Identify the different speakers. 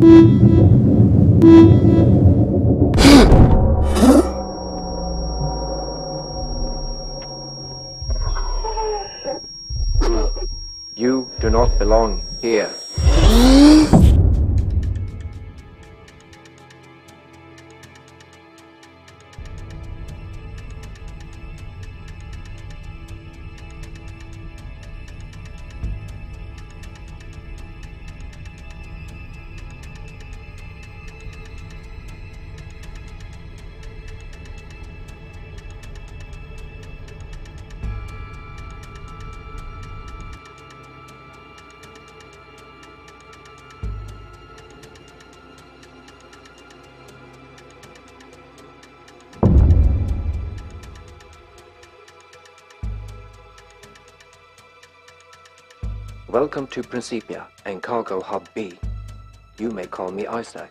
Speaker 1: You do not belong here. Welcome to Principia and Cargo Hub B. You may call me Isaac.